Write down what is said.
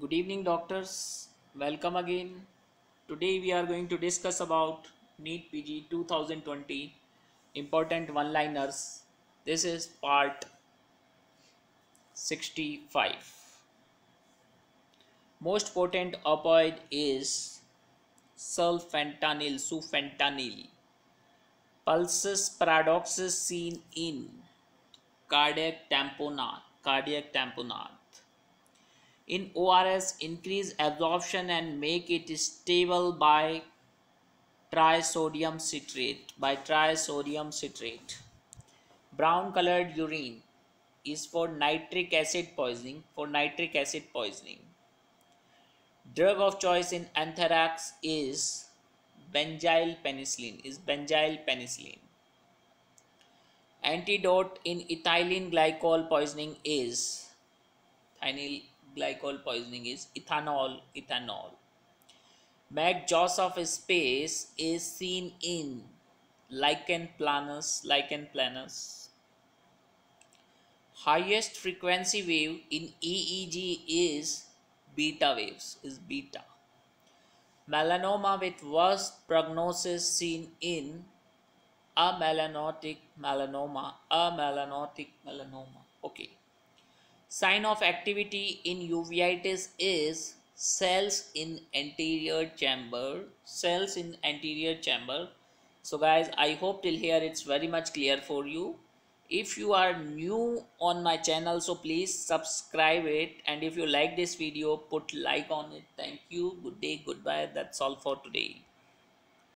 Good evening doctors. Welcome again. Today we are going to discuss about NEET PG 2020 important one-liners. This is part 65. Most potent opioid is sulfentanyl, sufentanil. pulsus paradoxus seen in cardiac tamponade, cardiac tamponade in ORS increase absorption and make it stable by trisodium citrate by trisodium citrate. Brown colored urine is for nitric acid poisoning for nitric acid poisoning. Drug of choice in anthrax is benzyl penicillin is benzyl penicillin. Antidote in ethylene glycol poisoning is thionyl glycol poisoning is ethanol ethanol. Max Joseph space is seen in lichen planus lichen planus. Highest frequency wave in eeg is beta waves is beta. Melanoma with worst prognosis seen in a melanotic melanoma amelanotic melanoma. Okay Sign of activity in uveitis is cells in anterior chamber. Cells in anterior chamber. So guys, I hope till here it's very much clear for you. If you are new on my channel, so please subscribe it. And if you like this video, put like on it. Thank you. Good day. Goodbye. That's all for today.